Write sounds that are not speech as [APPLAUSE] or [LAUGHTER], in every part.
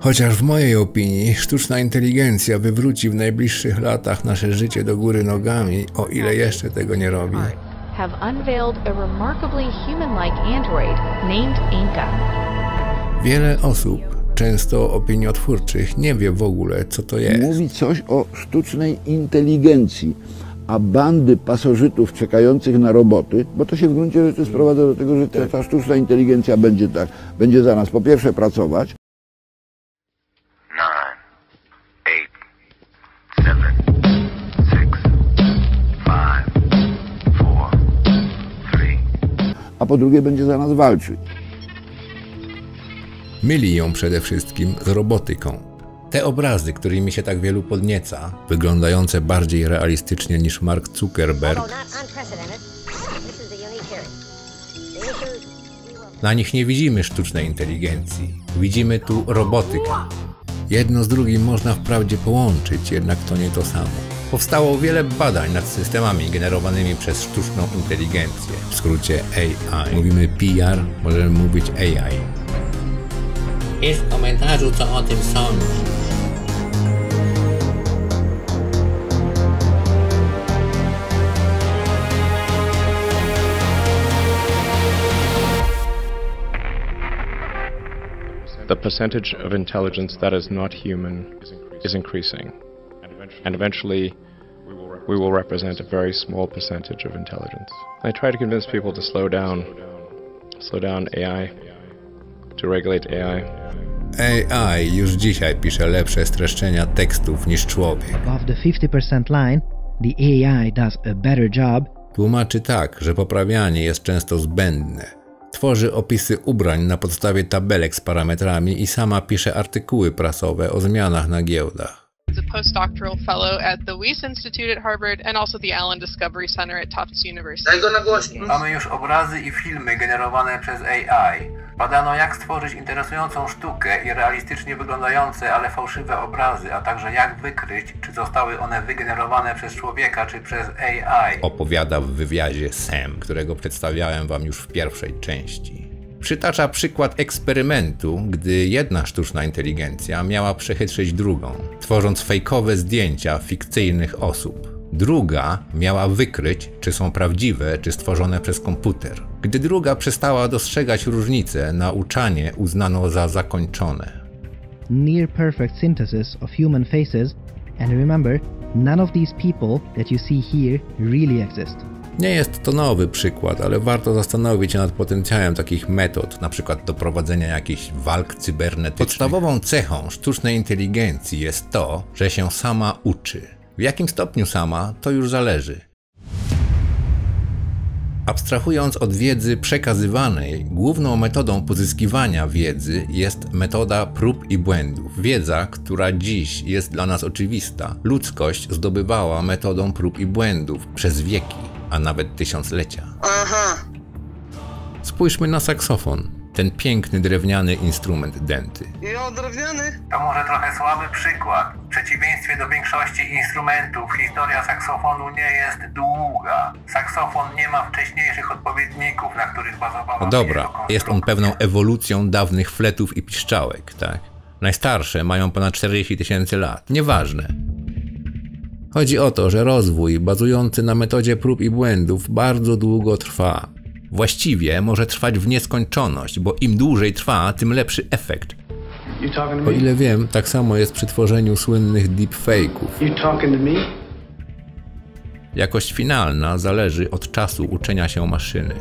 Chociaż w mojej opinii sztuczna inteligencja wywróci w najbliższych latach nasze życie do góry nogami, o ile jeszcze tego nie robi. have unveiled a remarkably human-like android named Inca. Wiele osób, często opiniotwórczych, nie wie w ogóle, co to jest. mówi coś o sztucznej inteligencji, a bandy pasożytów czekających na roboty, bo to się w gruncie rzeczy sprowadza do tego, że ta, ta sztuczna inteligencja będzie tak, będzie za nas po pierwsze pracować, a po drugie będzie za nas walczyć. Myli ją przede wszystkim z robotyką. Te obrazy, którymi się tak wielu podnieca, wyglądające bardziej realistycznie niż Mark Zuckerberg, na nich nie widzimy sztucznej inteligencji. Widzimy tu robotykę. Jedno z drugim można wprawdzie połączyć, jednak to nie to samo. Powstało wiele badań nad systemami generowanymi przez sztuczną inteligencję, w skrócie AI. Mówimy PR, możemy mówić AI. Pisz w komentarzu, co o tym sądzisz. The percentage of intelligence that is not human is increasing. And eventually, we will represent a very small percentage of intelligence. I try to convince people to slow down, slow down AI, to regulate AI. AI już dzisiaj pisze lepsze streszczenia tekstów niż człowiek. above the 50% line, the AI does a better job Tłumaczy tak, że poprawianie jest często zbędne. Tworzy opisy ubrań na podstawie tabelek z parametrami i sama pisze artykuły prasowe o zmianach na giełdach. He's a postdoctoral fellow at the Weiss Institute at Harvard and also the Allen Discovery Center at Tufts University. Daj go na głośnik. Mamy już obrazy i filmy generowane przez AI. Badano jak stworzyć interesującą sztukę i realistycznie wyglądające, ale fałszywe obrazy, a także jak wykryć, czy zostały one wygenerowane przez człowieka, czy przez AI. Opowiada w wywiadzie Sam, którego przedstawiałem wam już w pierwszej części. Przytacza przykład eksperymentu, gdy jedna sztuczna inteligencja miała przechytrzyć drugą, tworząc fejkowe zdjęcia fikcyjnych osób. Druga miała wykryć, czy są prawdziwe, czy stworzone przez komputer. Gdy druga przestała dostrzegać różnice, nauczanie uznano za zakończone. near perfect synthesis of human faces, and remember, none of these people that you see here really exist. Nie jest to nowy przykład, ale warto zastanowić się nad potencjałem takich metod, np. do prowadzenia jakichś walk cybernetycznych. Podstawową cechą sztucznej inteligencji jest to, że się sama uczy. W jakim stopniu sama, to już zależy. Abstrahując od wiedzy przekazywanej, główną metodą pozyskiwania wiedzy jest metoda prób i błędów. Wiedza, która dziś jest dla nas oczywista, ludzkość zdobywała metodą prób i błędów przez wieki, a nawet tysiąclecia. Aha. Spójrzmy na saksofon, ten piękny drewniany instrument denty. I on drewniany? To może trochę słaby przykład. W przeciwieństwie do większości instrumentów, historia saksofonu nie jest długa. Saksofon nie ma wcześniejszych odpowiedników, na których bazowała. No dobra, jest on pewną ewolucją dawnych fletów i piszczałek, tak? Najstarsze mają ponad 40 tysięcy lat. Nieważne. Chodzi o to, że rozwój bazujący na metodzie prób i błędów bardzo długo trwa. Właściwie może trwać w nieskończoność, bo im dłużej trwa, tym lepszy efekt. O ile wiem, tak samo jest przy tworzeniu słynnych deepfake'ów. Jakość finalna zależy od czasu uczenia się maszyny.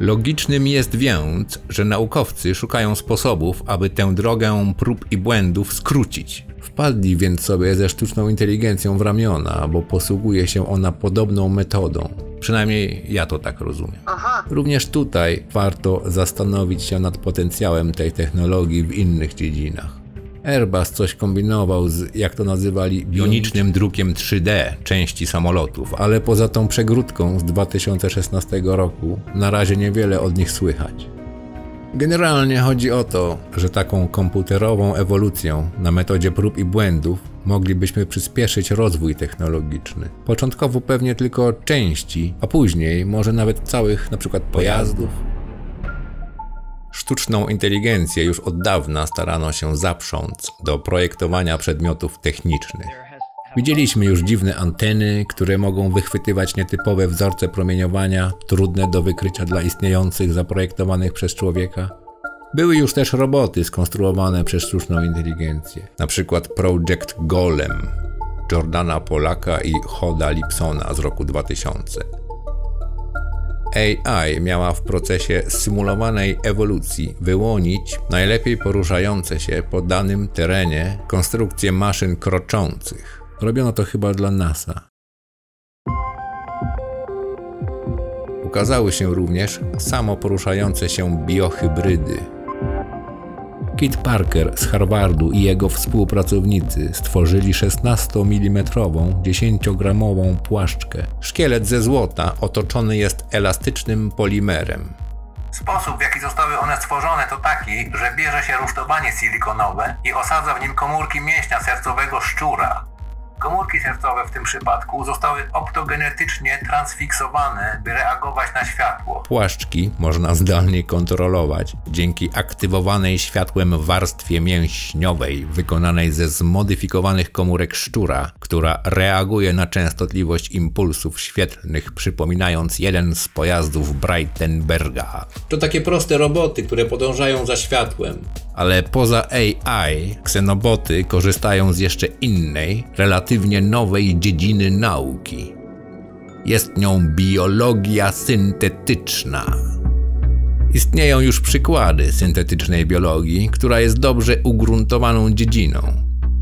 Logicznym jest więc, że naukowcy szukają sposobów, aby tę drogę prób i błędów skrócić. Wpadli więc sobie ze sztuczną inteligencją w ramiona, bo posługuje się ona podobną metodą. Przynajmniej ja to tak rozumiem. Również tutaj warto zastanowić się nad potencjałem tej technologii w innych dziedzinach. Airbus coś kombinował z, jak to nazywali, bionicznym drukiem 3D części samolotów, ale poza tą przegródką z 2016 roku na razie niewiele od nich słychać. Generalnie chodzi o to, że taką komputerową ewolucją na metodzie prób i błędów moglibyśmy przyspieszyć rozwój technologiczny. Początkowo pewnie tylko części, a później może nawet całych przykład pojazdów. Sztuczną inteligencję już od dawna starano się zaprząc do projektowania przedmiotów technicznych. Widzieliśmy już dziwne anteny, które mogą wychwytywać nietypowe wzorce promieniowania, trudne do wykrycia dla istniejących, zaprojektowanych przez człowieka. Były już też roboty skonstruowane przez sztuczną inteligencję, przykład Project Golem Jordana Polaka i Hoda Lipsona z roku 2000. AI miała w procesie symulowanej ewolucji wyłonić najlepiej poruszające się po danym terenie konstrukcje maszyn kroczących. Robiono to chyba dla NASA. Ukazały się również samo poruszające się biohybrydy. Kit Parker z Harvardu i jego współpracownicy stworzyli 16 mm 10-gramową płaszczkę. Szkielet ze złota otoczony jest elastycznym polimerem. Sposób, w jaki zostały one stworzone, to taki, że bierze się rusztowanie silikonowe i osadza w nim komórki mięśnia sercowego szczura. Komórki sercowe w tym przypadku zostały optogenetycznie transfiksowane, by reagować na światło. Płaszczki można zdalnie kontrolować dzięki aktywowanej światłem warstwie mięśniowej wykonanej ze zmodyfikowanych komórek szczura, która reaguje na częstotliwość impulsów świetlnych, przypominając jeden z pojazdów Breitenberga. To takie proste roboty, które podążają za światłem. Ale poza AI, ksenoboty korzystają z jeszcze innej, relatywnie nowej dziedziny nauki. Jest nią biologia syntetyczna. Istnieją już przykłady syntetycznej biologii, która jest dobrze ugruntowaną dziedziną.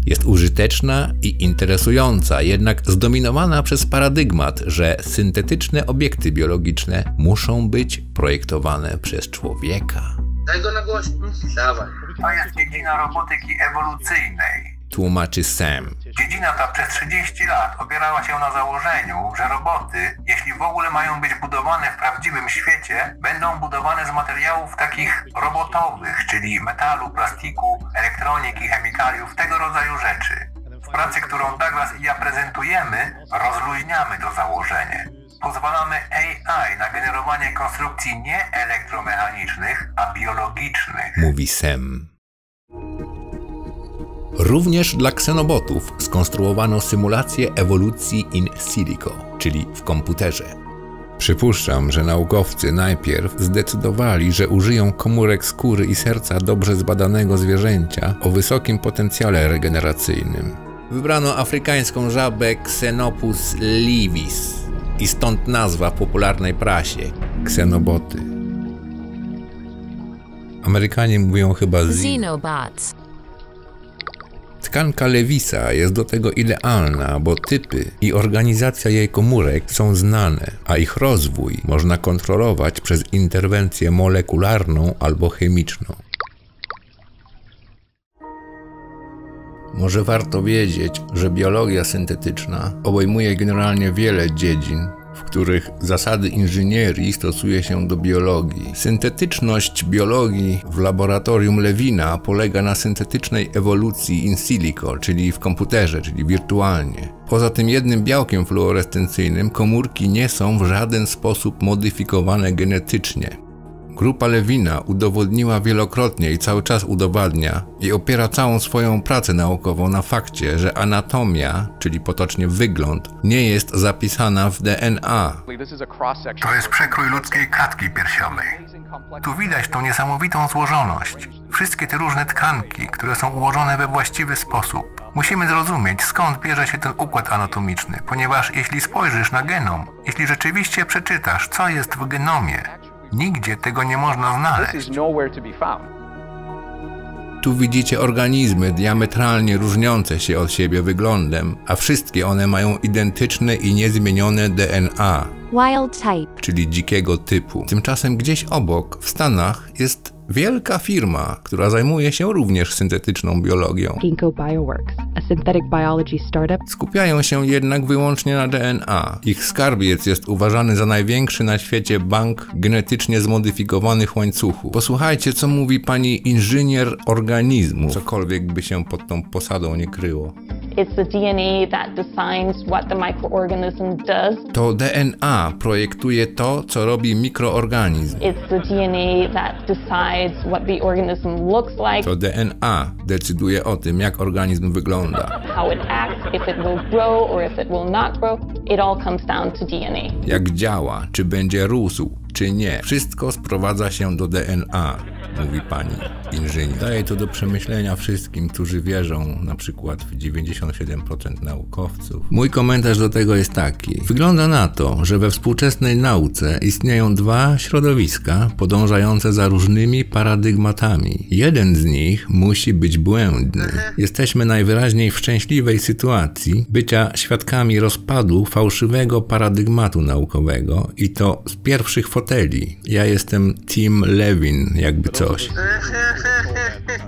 Jest użyteczna i interesująca, jednak zdominowana przez paradygmat, że syntetyczne obiekty biologiczne muszą być projektowane przez człowieka. Daj go na głośno. Dawaj. To jest dziedzina robotyki ewolucyjnej. Tłumaczy Sam. Dziedzina ta przez 30 lat opierała się na założeniu, że roboty, jeśli w ogóle mają być budowane w prawdziwym świecie, będą budowane z materiałów takich robotowych, czyli metalu, plastiku, elektroniki, chemikaliów, tego rodzaju rzeczy. W pracy, którą Douglas i ja prezentujemy, rozluźniamy to założenie. Pozwalamy AI na generowanie konstrukcji nie elektromechanicznych, a biologicznych. mówi Sem. Również dla ksenobotów skonstruowano symulację ewolucji in silico, czyli w komputerze. Przypuszczam, że naukowcy najpierw zdecydowali, że użyją komórek skóry i serca dobrze zbadanego zwierzęcia o wysokim potencjale regeneracyjnym. Wybrano afrykańską żabę Xenopus livis i stąd nazwa w popularnej prasie ksenoboty. Amerykanie mówią chyba Xenobots. Tkanka Lewisa jest do tego idealna, bo typy i organizacja jej komórek są znane, a ich rozwój można kontrolować przez interwencję molekularną albo chemiczną. Może warto wiedzieć, że biologia syntetyczna obejmuje generalnie wiele dziedzin, w których zasady inżynierii stosuje się do biologii. Syntetyczność biologii w laboratorium Lewina polega na syntetycznej ewolucji in silico, czyli w komputerze, czyli wirtualnie. Poza tym jednym białkiem fluorescencyjnym komórki nie są w żaden sposób modyfikowane genetycznie. Grupa Lewina udowodniła wielokrotnie i cały czas udowadnia i opiera całą swoją pracę naukową na fakcie, że anatomia, czyli potocznie wygląd, nie jest zapisana w DNA. To jest przekrój ludzkiej klatki piersiowej. Tu widać tą niesamowitą złożoność. Wszystkie te różne tkanki, które są ułożone we właściwy sposób. Musimy zrozumieć, skąd bierze się ten układ anatomiczny, ponieważ jeśli spojrzysz na genom, jeśli rzeczywiście przeczytasz, co jest w genomie, nigdzie tego nie można znaleźć. Tu widzicie organizmy diametralnie różniące się od siebie wyglądem, a wszystkie one mają identyczne i niezmienione DNA, Wild type. czyli dzikiego typu. Tymczasem gdzieś obok, w Stanach, jest wielka firma, która zajmuje się również syntetyczną biologią. Ginkgo Bioworks, a synthetic biology startup Skupiają się jednak wyłącznie na DNA. Ich skarbiec jest uważany za największy na świecie bank genetycznie zmodyfikowanych łańcuchów. Posłuchajcie, co mówi pani inżynier organizmu, cokolwiek by się pod tą posadą nie kryło. It's the DNA that defines what the microorganism does. To DNA projektuje to, co robi mikroorganizm. It's the DNA that decides what the organism looks like, To DNA decyduje o tym, jak organizm wygląda, DNA. jak działa, czy będzie rósł, czy nie. Wszystko sprowadza się do DNA, mówi pani inżynier. Daje to do przemyślenia wszystkim, którzy wierzą na przykład w 97% naukowców. Mój komentarz do tego jest taki. Wygląda na to, że we współczesnej nauce istnieją dwa środowiska podążające za różnymi paradygmatami. Jeden z nich musi być błędny. Jesteśmy najwyraźniej w szczęśliwej sytuacji bycia świadkami rozpadu fałszywego paradygmatu naukowego i to z pierwszych foteli. Ja jestem Tim Levin, jakby coś.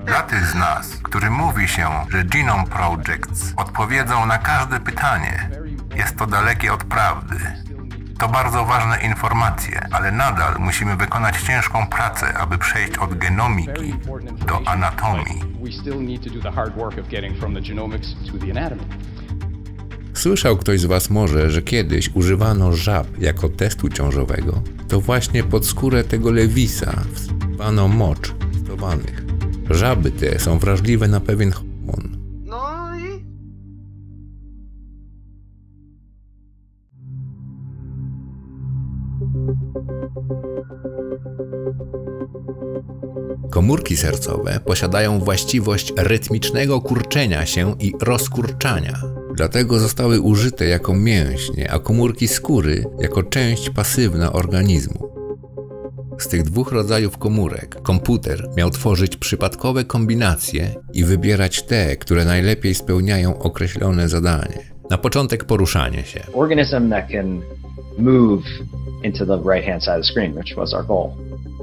Dla tych z nas, którym mówi się, że Genome Projects odpowiedzą na każde pytanie, jest to dalekie od prawdy. To bardzo ważne informacje, ale nadal musimy wykonać ciężką pracę, aby przejść od genomiki do anatomii. Słyszał ktoś z Was może, że kiedyś używano żab jako testu ciążowego? To właśnie pod skórę tego lewisa wsypano mocz testowanych. Żaby te są wrażliwe na pewien hormon. No i... Komórki sercowe posiadają właściwość rytmicznego kurczenia się i rozkurczania. Dlatego zostały użyte jako mięśnie, a komórki skóry jako część pasywna organizmu. Z tych dwóch rodzajów komórek komputer miał tworzyć przypadkowe kombinacje i wybierać te, które najlepiej spełniają określone zadanie. Na początek poruszanie się. organism that can move into the right hand side of the screen, which was our goal.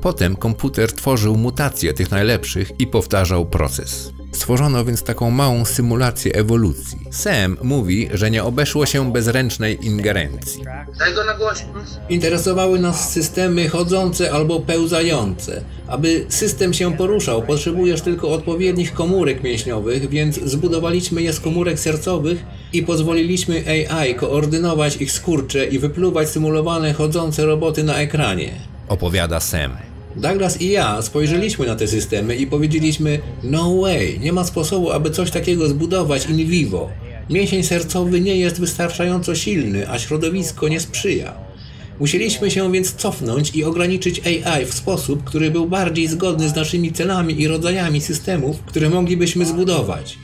Potem komputer tworzył mutacje tych najlepszych i powtarzał proces. Stworzono więc taką małą symulację ewolucji. Sam mówi, że nie obeszło się bez ręcznej ingerencji. Daj go na głośno. Interesowały nas systemy chodzące albo pełzające. Aby system się poruszał, potrzebujesz tylko odpowiednich komórek mięśniowych, więc zbudowaliśmy je z komórek sercowych i pozwoliliśmy AI koordynować ich skurcze i wypluwać symulowane chodzące roboty na ekranie. Opowiada Sam. Douglas i ja spojrzeliśmy na te systemy i powiedzieliśmy: No way, nie ma sposobu, aby coś takiego zbudować in vivo. Mięsień sercowy nie jest wystarczająco silny, a środowisko nie sprzyja. Musieliśmy się więc cofnąć i ograniczyć AI w sposób, który był bardziej zgodny z naszymi celami i rodzajami systemów, które moglibyśmy zbudować.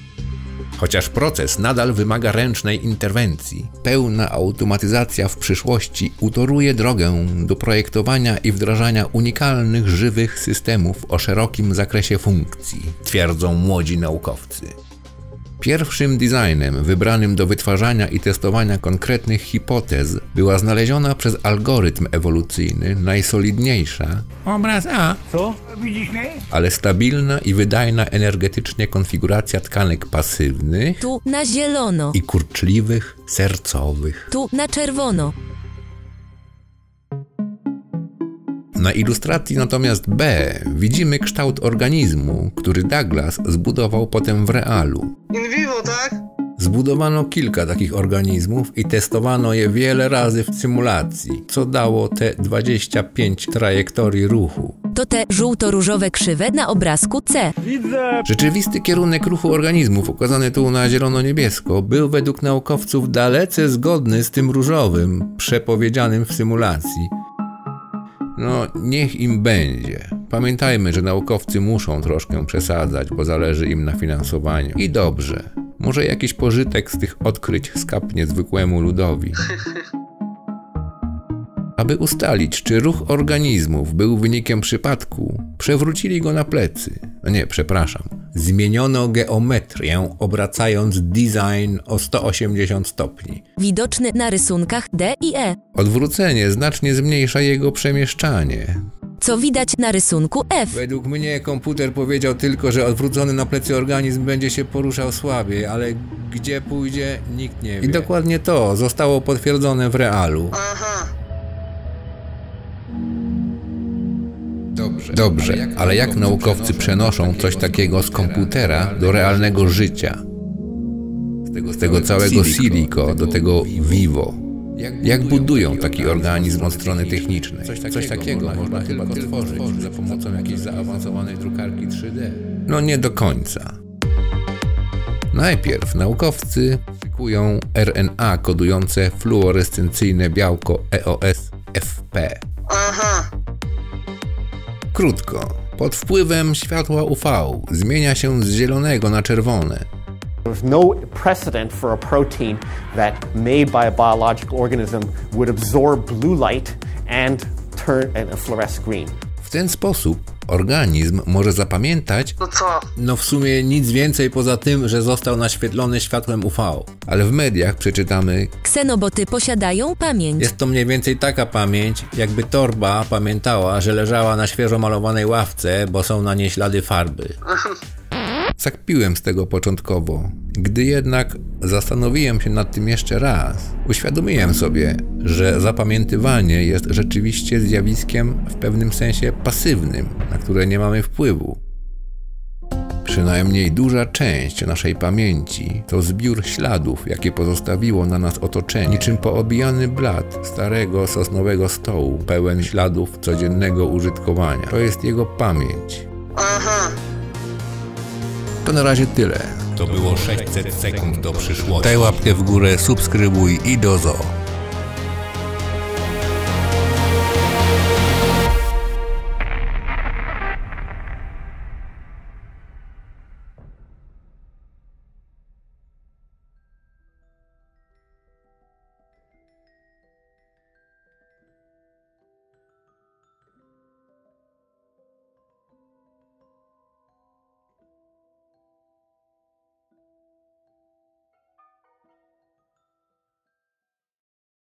Chociaż proces nadal wymaga ręcznej interwencji, pełna automatyzacja w przyszłości utoruje drogę do projektowania i wdrażania unikalnych, żywych systemów o szerokim zakresie funkcji, twierdzą młodzi naukowcy. Pierwszym designem wybranym do wytwarzania i testowania konkretnych hipotez była znaleziona przez algorytm ewolucyjny najsolidniejsza obraz A, Co? Widzisz mnie? ale stabilna i wydajna energetycznie konfiguracja tkanek pasywnych Tu na zielono, i kurczliwych, sercowych. tu na czerwono. Na ilustracji natomiast B widzimy kształt organizmu, który Douglas zbudował potem w realu. In vivo, tak? Zbudowano kilka takich organizmów i testowano je wiele razy w symulacji, co dało te 25 trajektorii ruchu. To te żółto-różowe krzywe na obrazku C. Widzę! Rzeczywisty kierunek ruchu organizmów, ukazany tu na zielono-niebiesko, był według naukowców dalece zgodny z tym różowym, przepowiedzianym w symulacji. No, niech im będzie. Pamiętajmy, że naukowcy muszą troszkę przesadzać, bo zależy im na finansowaniu. I dobrze. Może jakiś pożytek z tych odkryć skapnie zwykłemu ludowi. Aby ustalić, czy ruch organizmów był wynikiem przypadku, przewrócili go na plecy. A nie, przepraszam. Zmieniono geometrię, obracając design o 180 stopni. Widoczny na rysunkach D i E. Odwrócenie znacznie zmniejsza jego przemieszczanie. Co widać na rysunku F. Według mnie komputer powiedział tylko, że odwrócony na plecy organizm będzie się poruszał słabiej, ale gdzie pójdzie, nikt nie wie. I dokładnie to zostało potwierdzone w realu. Aha. Dobrze, Dobrze ale jak naukowcy przenoszą coś takiego z komputera do realnego życia? z tego całego silico do tego vivo. Jak budują taki organizm od strony technicznej? Coś takiego można chyba tworzyć za pomocą jakiejś zaawansowanej drukarki 3D. No nie do końca. Najpierw naukowcy szykują RNA kodujące fluorescencyjne białko EOS-FP. Aha. Krótko, pod wpływem światła UV zmienia się z zielonego na czerwone. There's no precedent for a protein that made by a biological organism would absorb blue light and turn and fluoresce green. W ten sposób organizm może zapamiętać, No co? no w sumie nic więcej poza tym, że został naświetlony światłem UV. Ale w mediach przeczytamy, Ksenoboty posiadają pamięć. jest to mniej więcej taka pamięć, jakby torba pamiętała, że leżała na świeżo malowanej ławce, bo są na niej ślady farby. [LAUGHS] Zakpiłem z tego początkowo. Gdy jednak zastanowiłem się nad tym jeszcze raz, uświadomiłem sobie, że zapamiętywanie jest rzeczywiście zjawiskiem w pewnym sensie pasywnym, na które nie mamy wpływu. Przynajmniej duża część naszej pamięci to zbiór śladów, jakie pozostawiło na nas otoczenie, niczym poobijany blat starego sosnowego stołu, pełen śladów codziennego użytkowania. To jest jego pamięć. To na razie tyle. To było 600 sekund do przyszłości. Daj łapkę w górę, subskrybuj i do zoo.